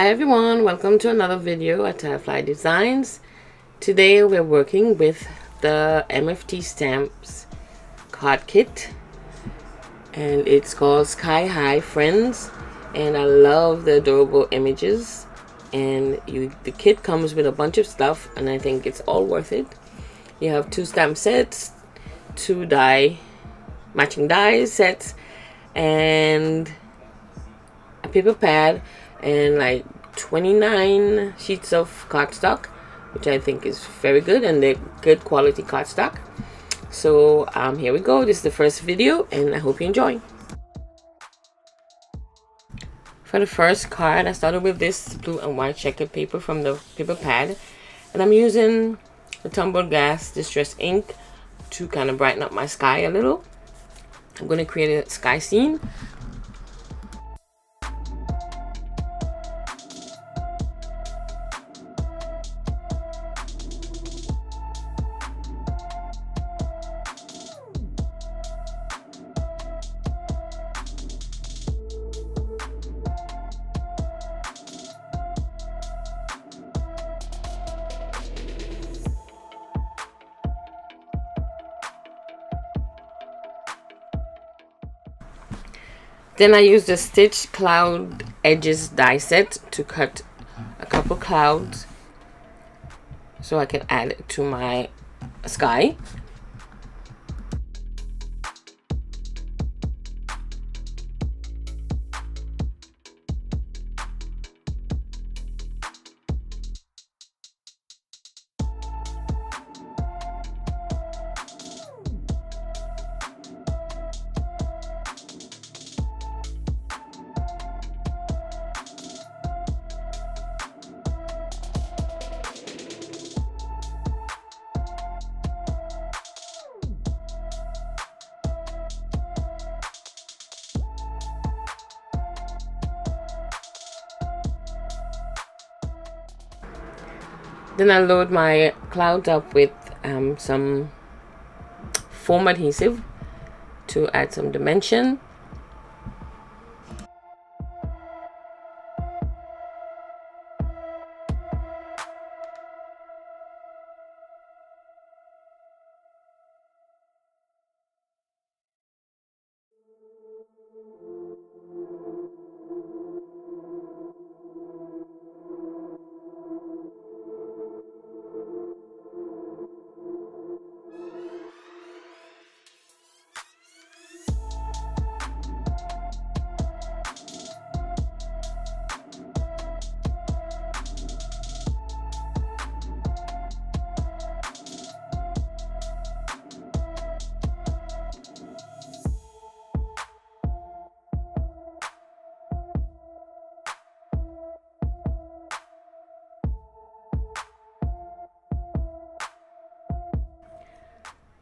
Hi everyone, welcome to another video at uh, TiFly Designs. Today we're working with the MFT Stamps card kit and it's called Sky High Friends and I love the adorable images and you the kit comes with a bunch of stuff and I think it's all worth it. You have two stamp sets, two die matching die sets and a paper pad and like 29 sheets of cardstock which I think is very good and they're good quality cardstock. So um, here we go. This is the first video and I hope you enjoy. For the first card I started with this blue and white checkered paper from the paper pad and I'm using the tumbled glass distress ink to kind of brighten up my sky a little. I'm going to create a sky scene Then I used the Stitch Cloud Edges die set to cut a couple clouds so I can add it to my sky. Then I load my clouds up with um, some foam adhesive to add some dimension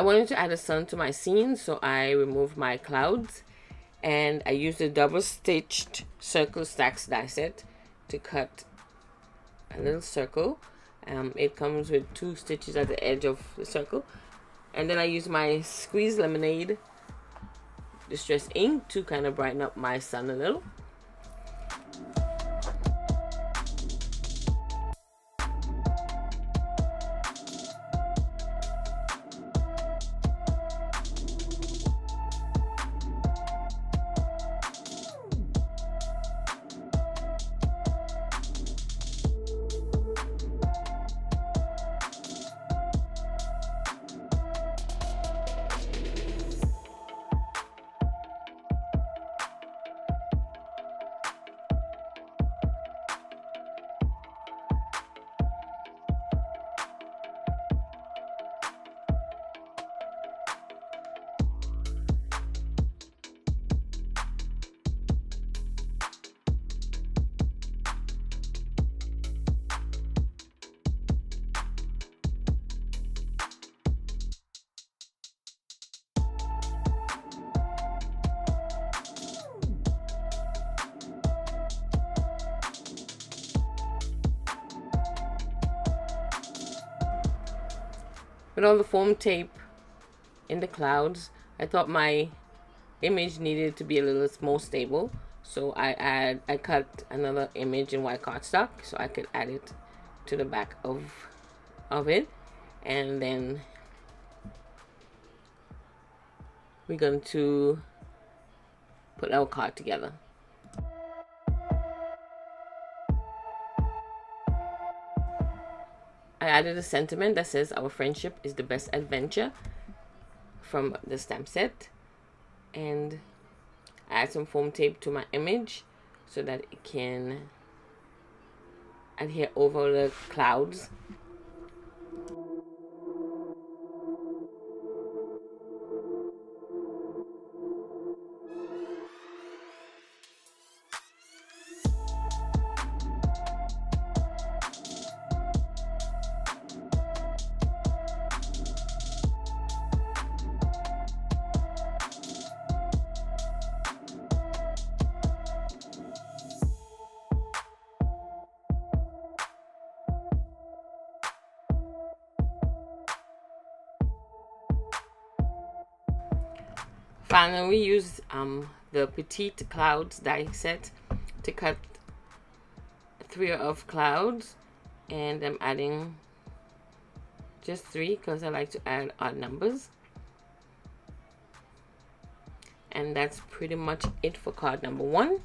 I wanted to add a sun to my scene, so I removed my clouds and I used a double stitched circle stacks die set to cut a little circle. Um, it comes with two stitches at the edge of the circle. And then I use my squeeze lemonade distress ink to kind of brighten up my sun a little. With all the foam tape in the clouds I thought my image needed to be a little more stable. So I add I cut another image in white cardstock so I could add it to the back of of it. And then we're going to put our card together I added a sentiment that says our friendship is the best adventure from the stamp set. And I add some foam tape to my image so that it can adhere over the clouds Finally, we use um, the Petite Clouds die set to cut three of clouds and I'm adding just three because I like to add odd numbers. And that's pretty much it for card number one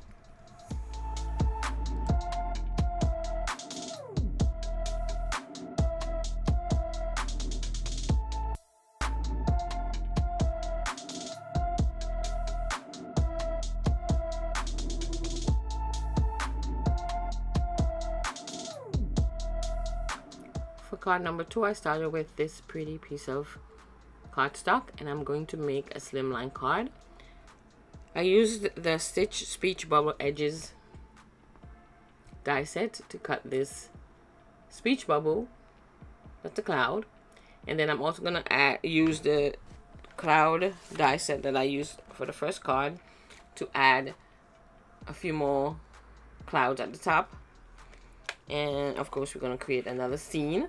number two, I started with this pretty piece of cardstock and I'm going to make a slimline card. I used the Stitch Speech Bubble Edges die set to cut this speech bubble. That's a cloud. And then I'm also going to add use the cloud die set that I used for the first card to add a few more clouds at the top and of course we're going to create another scene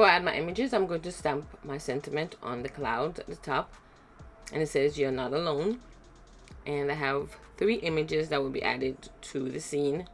Before I add my images, I'm going to stamp my sentiment on the cloud at the top. And it says, you're not alone. And I have three images that will be added to the scene.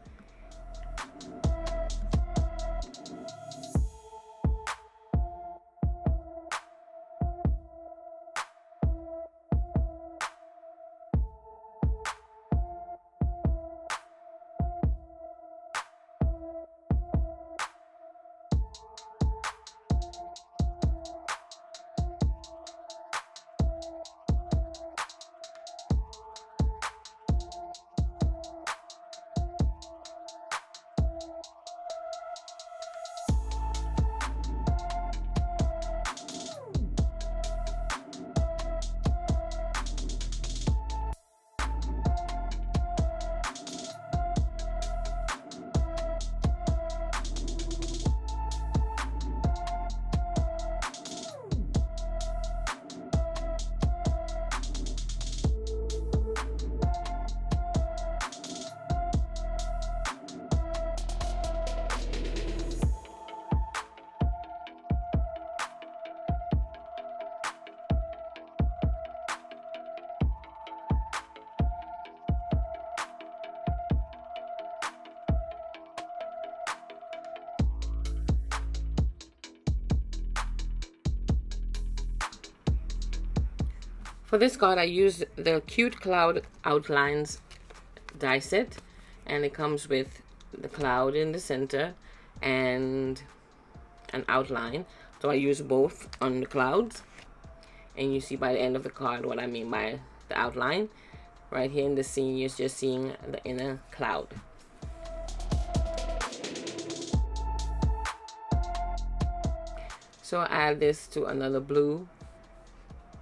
For this card, I used the Cute Cloud Outlines die set. And it comes with the cloud in the center and an outline. So I use both on the clouds. And you see by the end of the card what I mean by the outline. Right here in the scene, you're just seeing the inner cloud. So I add this to another blue,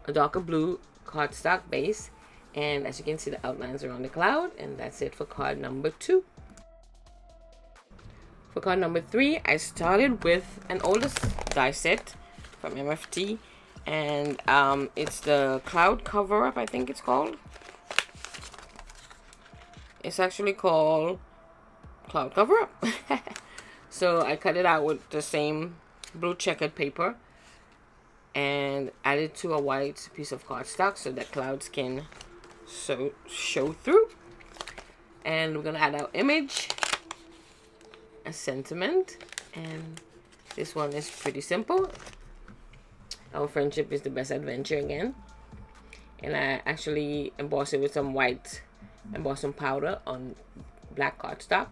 a darker blue cardstock base. And as you can see, the outlines are on the cloud. And that's it for card number two. For card number three, I started with an oldest die set from MFT. And um, it's the Cloud Cover Up, I think it's called. It's actually called Cloud Cover Up. so I cut it out with the same blue checkered paper and add it to a white piece of cardstock so that clouds can so show through. And we're gonna add our image a sentiment. And this one is pretty simple. Our friendship is the best adventure again. And I actually emboss it with some white embossing powder on black cardstock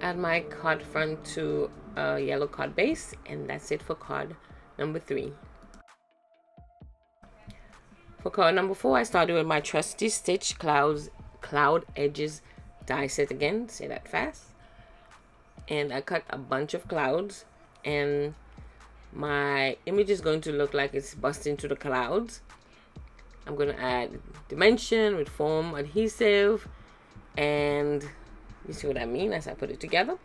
add my card front to a yellow card base and that's it for card number three. For card number four, I started with my trusty Stitch Clouds Cloud Edges die set again, say that fast. And I cut a bunch of clouds and my image is going to look like it's busting into the clouds. I'm going to add dimension with foam adhesive and you see what I mean as I put it together?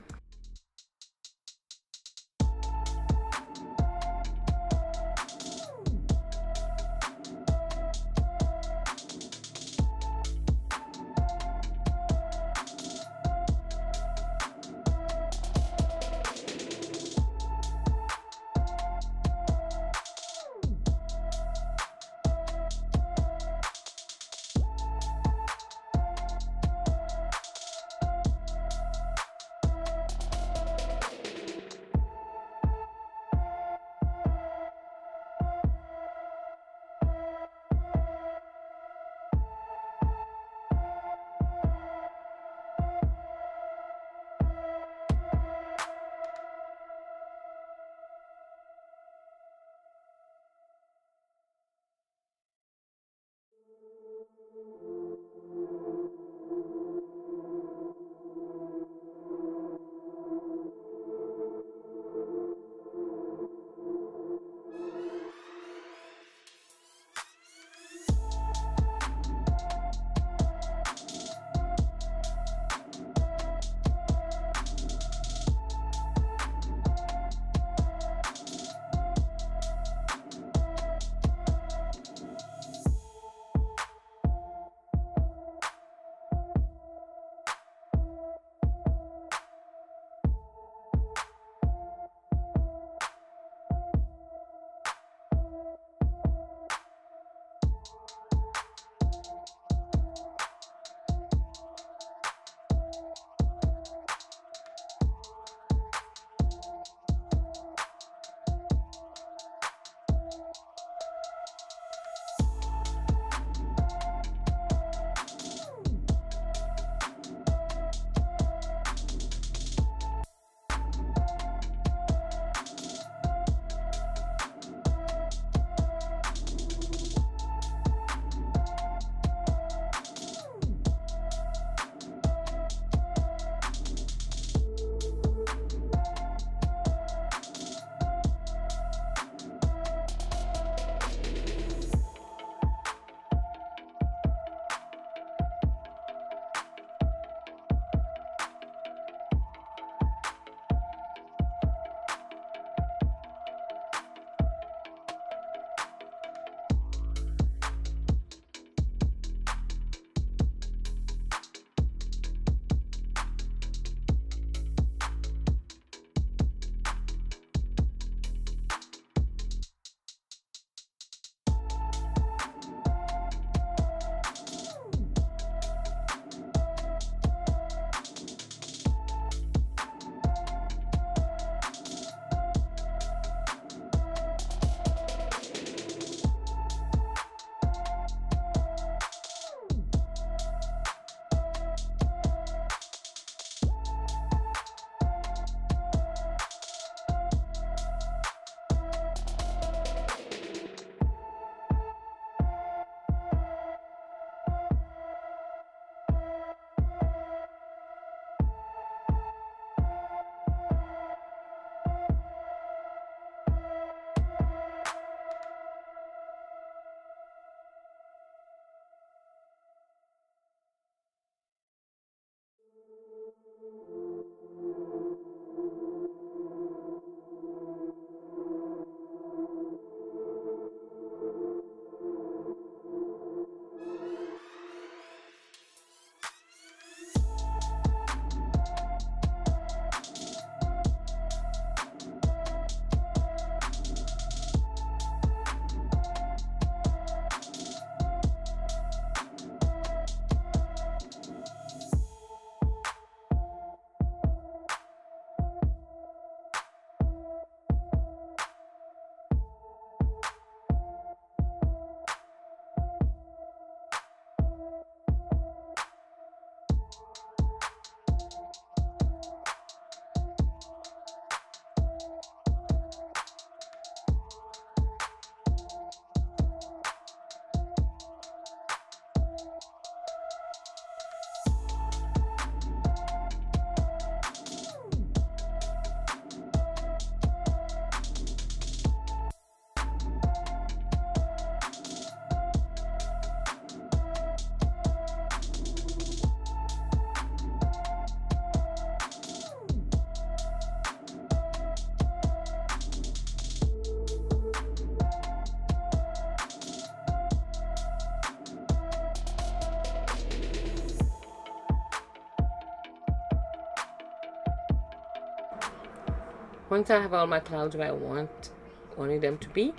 Once I have all my clouds where I want wanted them to be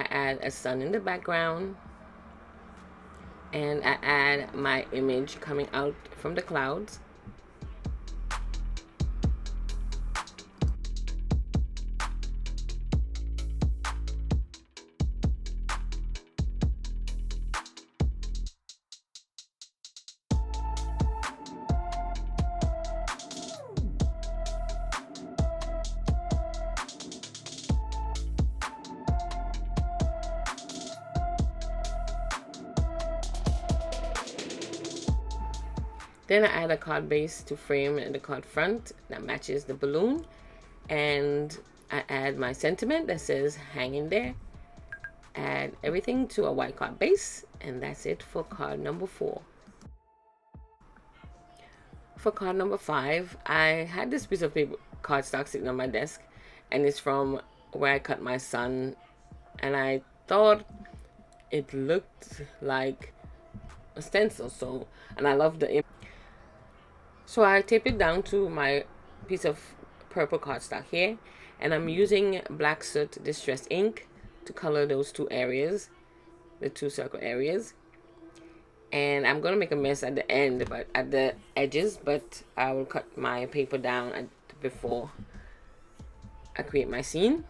I add a sun in the background. And I add my image coming out from the clouds I add a card base to frame the card front that matches the balloon. And I add my sentiment that says hang in there. Add everything to a white card base. And that's it for card number four. For card number five, I had this piece of paper cardstock sitting on my desk. And it's from where I cut my son. And I thought it looked like a stencil so and I love the so I tape it down to my piece of purple cardstock here and I'm using black soot distress ink to color those two areas the two circle areas. And I'm gonna make a mess at the end but at the edges but I will cut my paper down before I create my scene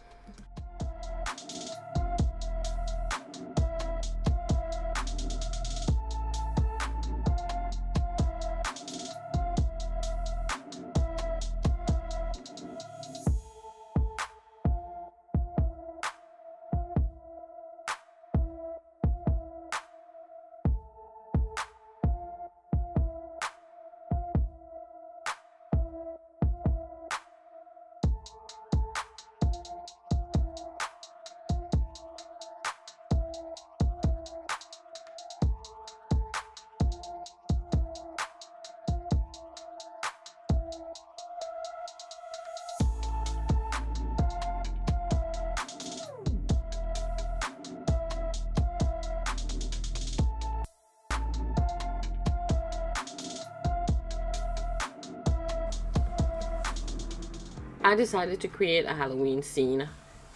I decided to create a Halloween scene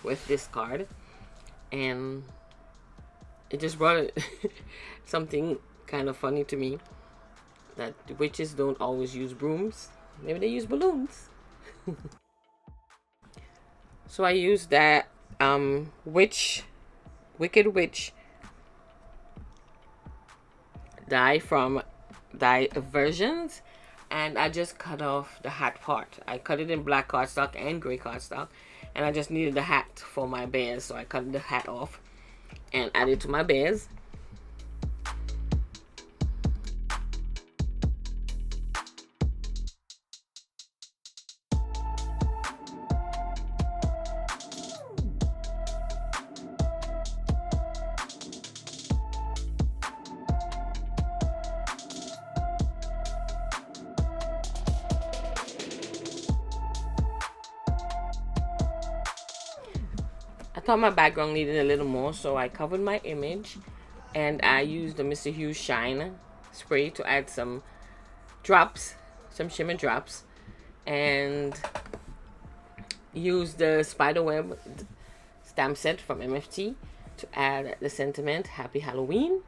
with this card and it just brought something kind of funny to me that witches don't always use brooms. Maybe they use balloons. So I used that um, witch wicked witch die from Diversions and I just cut off the hat part. I cut it in black cardstock and gray cardstock and I just needed the hat for my bears so I cut the hat off and added to my bears my background needed a little more, so I covered my image and I used the Mr. Hughes Shine spray to add some drops, some shimmer drops, and use the spiderweb stamp set from MFT to add the sentiment Happy Halloween.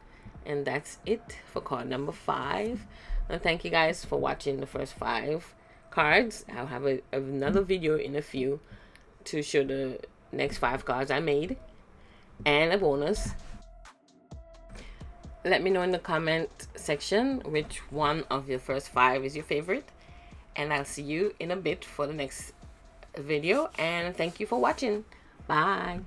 And that's it for card number five. And thank you guys for watching the first five cards. I'll have a, another video in a few to show the next five cards I made and a bonus. Let me know in the comment section which one of your first five is your favorite and I'll see you in a bit for the next video and thank you for watching. Bye